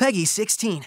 Peggy 16.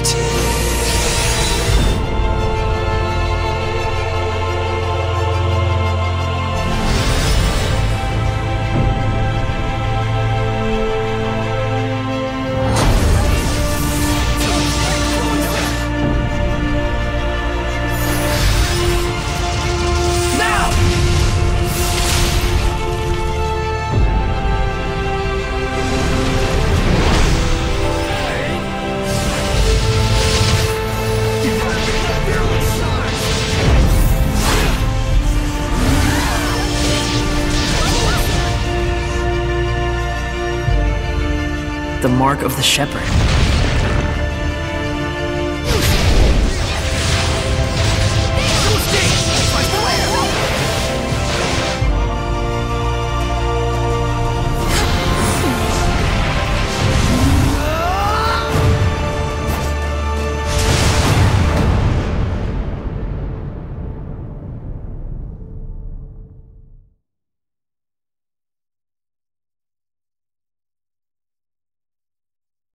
It. The mark of the shepherd.